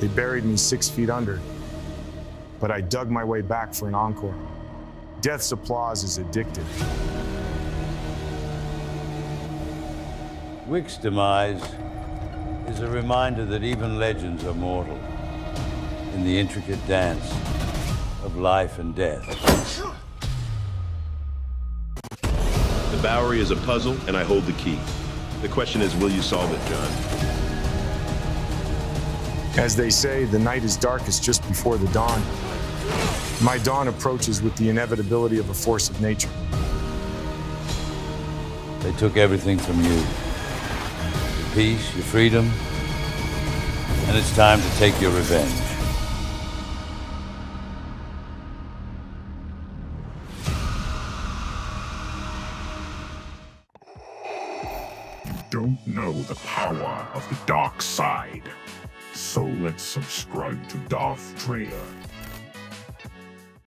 They buried me six feet under, but I dug my way back for an encore. Death's applause is addictive. Wick's demise is a reminder that even legends are mortal in the intricate dance of life and death. The Bowery is a puzzle, and I hold the key. The question is, will you solve it, John? As they say, the night is darkest just before the dawn. My dawn approaches with the inevitability of a force of nature. They took everything from you your peace, your freedom, and it's time to take your revenge. You don't know the power of the dark side. So let's subscribe to Darth Trader